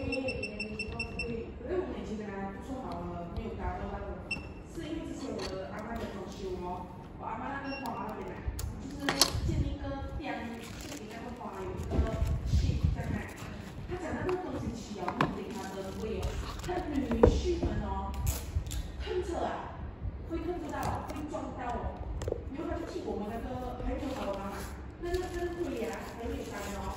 可是我们已经跟他说好了，没有达到那个，是因为之前我的阿妈在装修哦，我阿妈那个花那边呢，就是建一个店，是那个花有一个 shape 这样哎，他讲那个东西起了会给他的胃哦，他女婿们哦，碰车啊，会碰不到，会撞到哦，然后他就替我们那个还没有好的妈妈，那个那个腿啊还没有干哦，